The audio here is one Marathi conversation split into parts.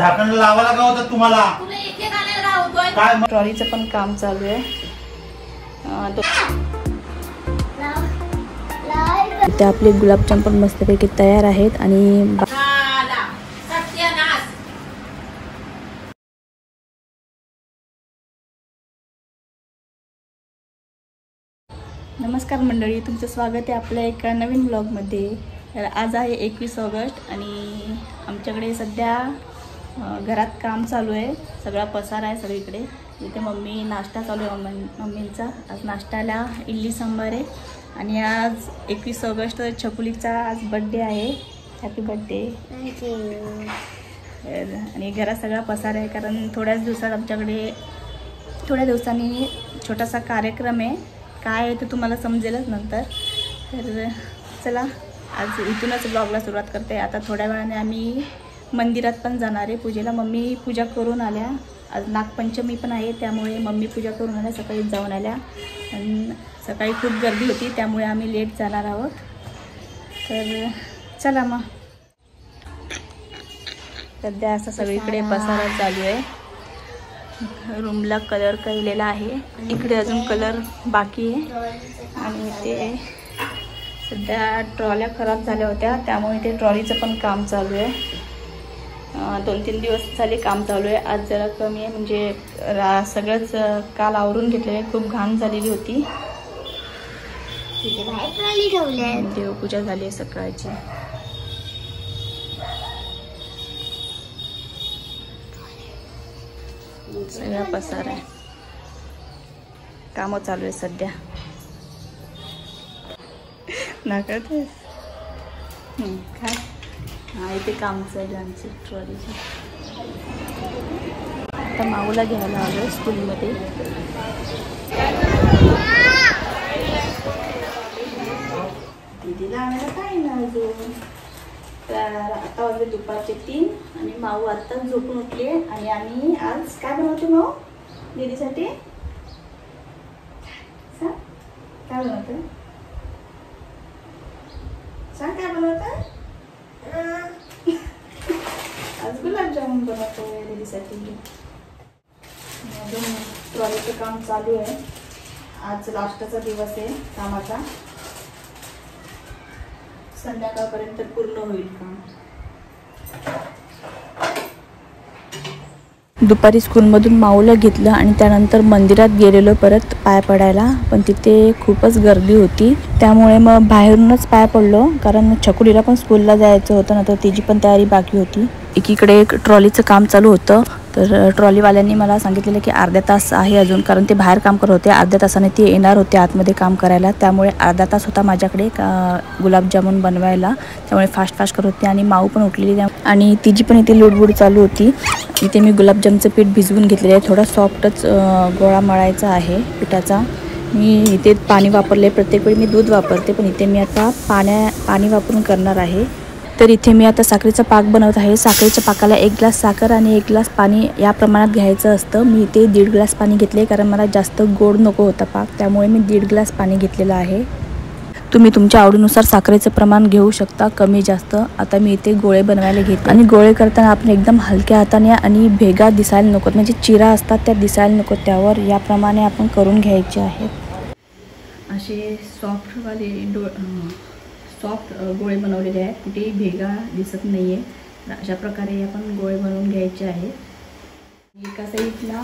झाकण लावायला का होतं तुम्हाला. काय ट्रॉलीचं पण काम चालू आहे. अं, तो- ते आपले गुलाबजाम पण मस्तपैकी तयार आहेत आणि बा- नमस्कार मंडळी तुमचं स्वागत आहे आपल्या एका नवीन ब्लॉगमध्ये तर आज आहे एकवीस ऑगस्ट आणि आमच्याकडे सध्या घरात काम चालू आहे. सगळा पसार आहे सगळीकडे. इथे मम्मी नाश्ता चालू आहे मम्मी मम्मींचा. आज नाश्त्याला इडली सांबार आहे. आणि आज एकवीस ऑगस्ट छकुलीचा आज बड्डे आहे. हॅपी बड्डे आणि घरात सगळा पसार आहे कारण थोड्याच दिवसात आमच्याकडे थोड्या दिवसांनी छोटासा कार्यक्रम आहे. काय आहे ते तुम्हाला समजेलच नंतर. तर चला आज इथूनच ब्लॉगला सुरुवात करते. आता थोड्या वेळाने आम्ही मंदिरात पण जाणार आहे पूजेला. मम्मी पूजा करून आल्या. आज नागपंचमी पण आहे त्यामुळे मम्मी पूजा करून आल्या सकाळी जाऊन आल्या. आणि सकाळी खूप गर्दी होती त्यामुळे आम्ही लेट जाणार आहोत. तर चला मग. सध्या असं सगळीकडे पसारा चालू आहे. रूमला कलर केलेला आहे. इकडे अजून कलर बाकी आहे. आणि ते सध्या ट्रॉल्या खराब झाल्या होत्या त्यामुळे ते ट्रॉलीचं पण काम चालू आहे. दोन तीन दिवस झाले काम चालू आहे. आज जरा कमी आहे. म्हणजे रा सगळंच काल आवरून घेतलेलं आहे. खूप घाण झालेली होती. देवपूजा झाली आहे सकाळची. सगळा पसार आहे. कामं चालू आहे सध्या. नाकळत काय? हा इथे काम चालू आहे आमची ट्रॉलीची. आता माऊला घ्यायला आलो स्कूलमध्ये. दीदीला आणायला काय ना अजून? तर आता वाजले दुपारचे तीन आणि माऊ आत्ताच झोपून उठली आणि आम्ही आज काय बनवतो माऊ? दीदीसाठी? सांग. काय बनवतं सांग काय बनवतं आज गुलाबजामुन बनवतो दीदीसाठी अजून ट्रॉलीचं काम चालू आहे. आज लास्टचा दिवस आहे कामाचा. संध्याकाळपर्यंत पूर्ण होईल काम. दुपारी स्कूलमधून माऊला घेतलं आणि त्यानंतर मंदिरात गेलेलो परत पाय पडायला. पण तिथे खूपच गर्दी होती. त्यामुळे मग बाहेरूनच पाय पडलो. कारण छकुलीला पण स्कूलला जायचं होतं ना तर तिची पण तयारी बाकी होती. एकीकडे एक ट्रॉलीचं काम चालू होतं. तर ट्रॉलीवाल्यांनी मला सांगितलेलं की अर्ध्या तास आहे अजून कारण ते बाहेर काम करत होते. अर्ध्या तासाने ते येणार होते आतमध्ये काम करायला. त्यामुळे अर्धा तास होता माझ्याकडे का गुलाबजामुन बनवायला. त्यामुळे फास्ट फास्ट करत होते आणि माऊ पण उठलेली. त्या आणि तिची पण इथे लुडबुड चालू होती इथे मी गुलाबजामचं पीठ भिजवून घेतलेलं आहे. थोडा सॉफ्टच गोळा मळायचा आहे पिठाचा. मी इथे पाणी वापरले प्रत्येक वेळी मी दूध वापरते पण इथे मी आता पाण्या पाणी वापरून करणार आहे. तर इथे मी आता साखरेचा पाक बनवत आहे. साखरेच्या पाकाला एक ग्लास साखर आणि एक ग्लास पाणी या प्रमाणात घ्यायचं असतं. मी इथे दीड ग्लास पाणी घेतले कारण मला जास्त गोड नको होता पाक. त्यामुळे मी दीड ग्लास पाणी घेतलेलं आहे. तुम्ही तुमच्या आवडीनुसार साखरेचं प्रमाण घेऊ शकता कमी जास्त. आता मी इथे गोळे बनवायला घेते. आणि गोळे करताना आपण एकदम हलक्या हाताने आणि भेगा दिसायला नकोत म्हणजे चिरा असतात त्या दिसायला नको त्यावर. याप्रमाणे आपण करून घ्यायचे आहेत असे सॉफ्टवाले डो सॉफ्ट गोळे बनवलेले आहेत. कुठेही भेगा दिसत नाही आहे तर अशा प्रकारे आपण गोळे बनवून घ्यायचे आहेत एका साईडला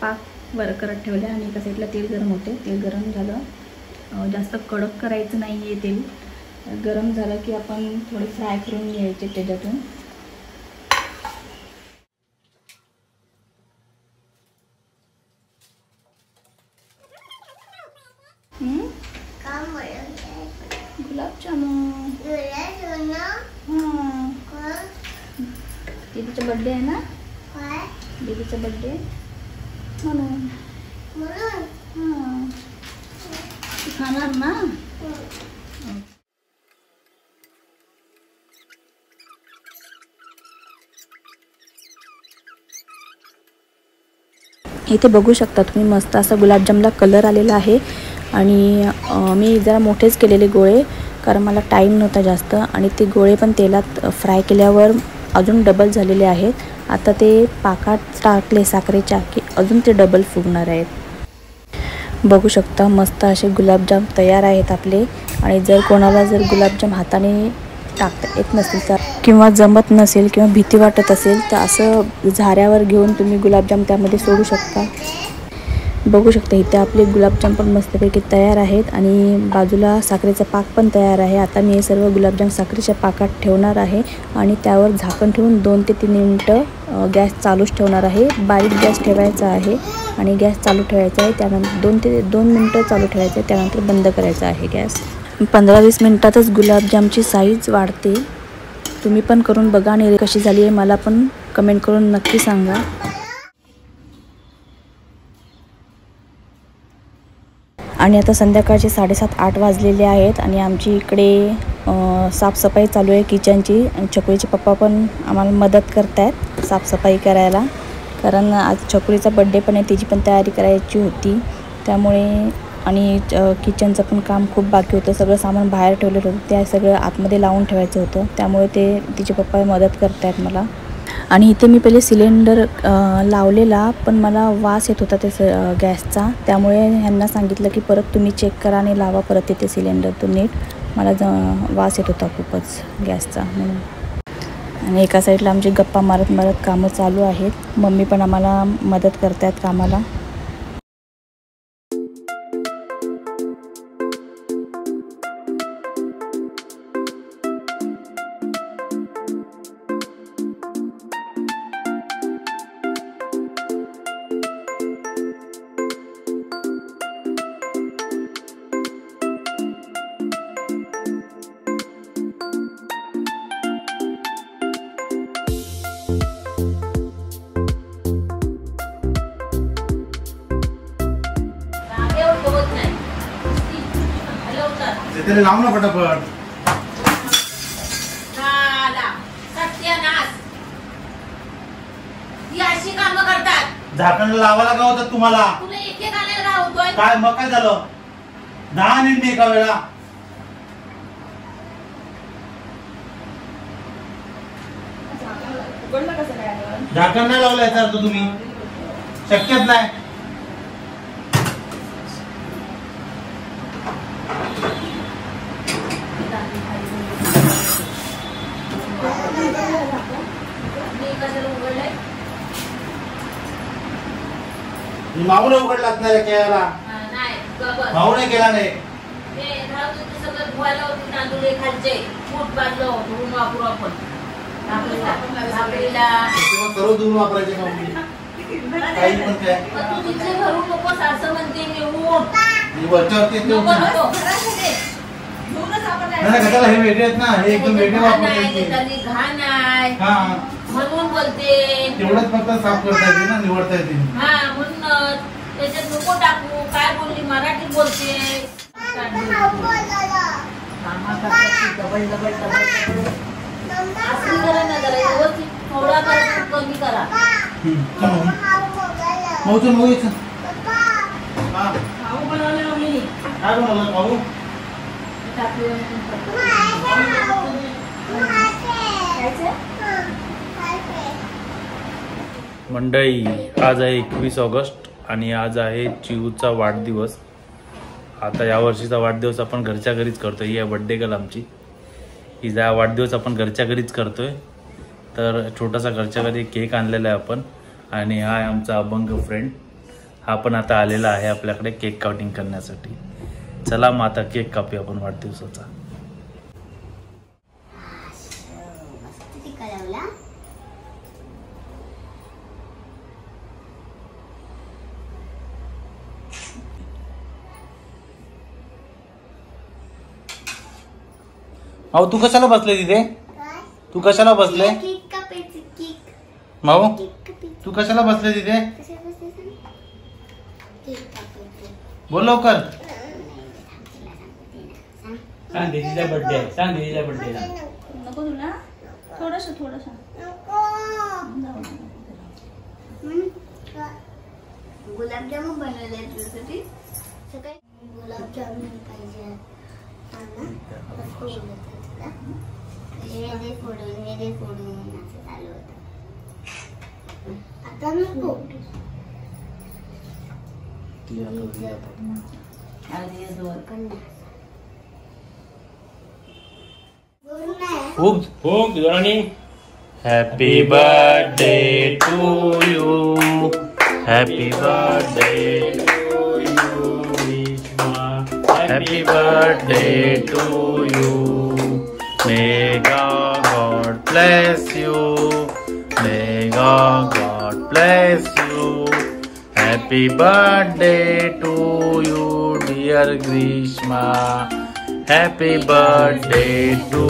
पाक वर करत ठेवले आणि एका साईडला तेल गरम होते. तेल गरम झालं. जास्त कडक करायचं नाही आहे तेल. गरम झालं की आपण थोडे फ्राय करून घ्यायचे त्याच्यातून. हम्म? गुलाबजामुन. हां. दीदीचा बड्डे आहे ना? दीदीचा बड्डे म्हणून हां तू खाणार ना? इथे बघू शकता तुम्ही मस्त असा गुलाबजामला कलर आलेला आहे. आणि मी जरा मोठेच केलेले गोळे कारण मला टाईम नव्हता जास्त. आणि ते गोळे पण तेलात फ्राय केल्यावर अजून डबल झालेले आहेत. आता ते पाकात टाकले साखरेच्या की अजून ते डबल फुगणार आहेत. बघू शकता मस्त असे गुलाबजाम तयार आहेत आपले. आणि जर कोणाला जर गुलाबजाम हाताने टाकता येत नसेल तर किंवा जमत नसेल किंवा भीती वाटत असेल तर असं झाऱ्यावर घेऊन तुम्ही गुलाबजाम त्यामध्ये सोडू शकता. बघू शकता इथे आपले गुलाबजाम पण मस्तपैकी तयार आहेत आणि बाजूला साखरेचा पाक पण तयार आहे. आता मी हे सर्व गुलाबजाम साखरेच्या पाकात ठेवणार आहे आणि त्यावर झाकण ठेवून दोन ते तीन मिनटं गॅस चालूच ठेवणार आहे. बारीक गॅस ठेवायचा आहे आणि गॅस चालू ठेवायचा आहे. त्यानंतर दोन ते दोन मिनटं चालू ठेवायचं आहे. त्यानंतर बंद करायचा आहे गॅस. पंधरा वीस मिनटातच गुलाबजामची साईज वाढते. तुम्ही पण करून बघा आणि कशी झाली आहे मला पण कमेंट करून नक्की सांगा. आणि आता संध्याकाळचे साडेसात आठ वाजलेले आहेत आणि आमची इकडे साफसफाई चालू आहे किचनची आणि छकुलीचे पप्पा पण आम्हाला मदत करत आहेत साफसफाई करायला. कारण आज छकुलीचा बड्डे पण आहे तिची पण तयारी करायची होती. त्यामुळे आणि किचनचं पण काम खूप बाकी होतं. सगळं सामान बाहेर ठेवलेलं होतं. ते सगळं आतमध्ये लावून ठेवायचं होतं. त्यामुळे ते तिचे पप्पा मदत करत आहेत मला. आणि इथे मी पहिले सिलेंडर लावलेला पण मला वास येत होता ते स गॅसचा. त्यामुळे ह्यांना सांगितलं की परत तुम्ही चेक करा आणि लावा परत तिथे सिलेंडर तो नीट. मला ज वास येत होता खूपच गॅसचा म्हणून. आणि एका साईडला आमची गप्पा मारत मारत कामं चालू आहेत. मम्मी पण आम्हाला मदत करतायत कामाला. त्याला लाव ना पटापट झाला सत्यानाश अशी कामं करतात. झाकण लावायला का होतं तुम्हाला? तुला राहतोय काय मग काय झालं? दहा निंदे एका वेळा. झाकण नाही लावलं याचा अर्थ तुम्ही. शक्यच नाही. कशाला उघडलंय. माऊने उघडला असणार हा, नाही. माऊने केला नाही. ते राहू दे, ते सगळं धुवायला होते तांदूळ हे खालचे मूठ बांधलं धुवून वापरू आपण. भाकरीला भाकरीला तेव्हा सर्व दूर वापरायचे मुली? काही पण काय. पण तू तिथे भरू नकोस असं म्हणते मी वरच्यावरती नको नको. नाही, कशाला हे वेगळे आहेत ना? हे एकदम वेगळे घाण आहे, घाण हा. म्हणून बोलते. तेवढंच फक्त साफ करता येते ना निवडता येते. हा म्हणूनच त्याच्यात नको टाकू. काय बोलली? मराठीत बोलते. डबल डबल डबल डबल असं करा ना जरा व्यवस्थित थोडा करा कमी करा. माऊ. माऊ बनवले मम्मीने. काय बनवलं? मंडई आज आहे एकवीस ऑगस्ट आणि आज आहे चिऊचा वाढदिवस. आता या वर्षीचा वाढदिवस आपण घरच्या घरीच करतोय. ही आहे बड्डे गल आमची. हिचा वाढदिवस आपण घरच्या घरीच करतोय. तर छोटासा घरच्या घरी केक आणलेला आहे आपण. आणि हा आहे आमचा अभंग फ्रेंड हा पण आता आलेला आहे आपल्याकडे केक काउटिंग करण्यासाठी. चला मग आता केक कापूया आपण वाढदिवसाचा. भाऊ तू कशाला बसले तिथे? तू कशाला बसले? भाऊ तू कशाला बसले तिथे? बोल लवकर. सांग दीदीचा बर्थडे आहे सांग दीदीचा बर्थडे नको तुला. थोडंसं थोडंसं. गुलाबजामुन बनवले तुझ्यासाठी. सकाळी गुलाबजामुन पाहिजे. हा ना? नको बोलत आहे तुला. हे दे फोडून हे दे फोडून. असं चालू होतं. आता नको. खूप हो जोराने happy birthday to you happy birthday to you happy birthday to you may God bless you may God bless you happy birthday to you dear Grishma happy birthday to